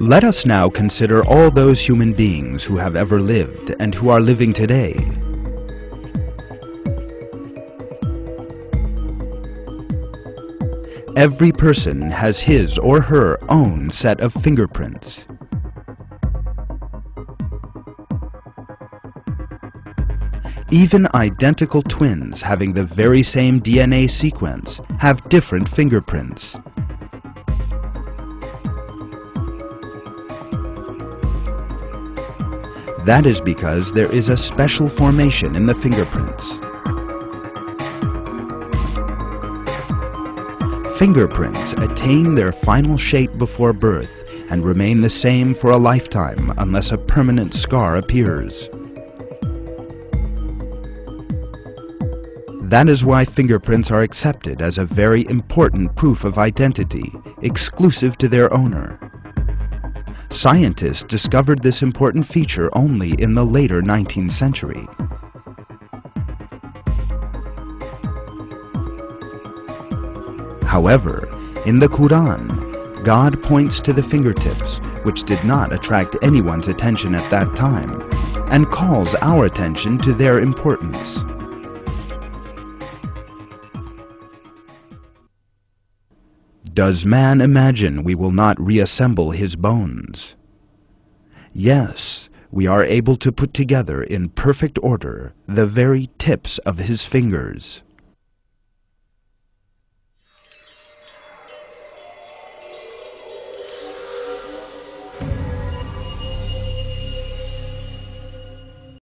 Let us now consider all those human beings who have ever lived and who are living today. Every person has his or her own set of fingerprints. Even identical twins having the very same DNA sequence have different fingerprints. That is because there is a special formation in the fingerprints. Fingerprints attain their final shape before birth and remain the same for a lifetime unless a permanent scar appears. That is why fingerprints are accepted as a very important proof of identity, exclusive to their owner. Scientists discovered this important feature only in the later 19th century. However, in the Quran, God points to the fingertips, which did not attract anyone's attention at that time, and calls our attention to their importance. Does man imagine we will not reassemble his bones? Yes, we are able to put together in perfect order the very tips of his fingers.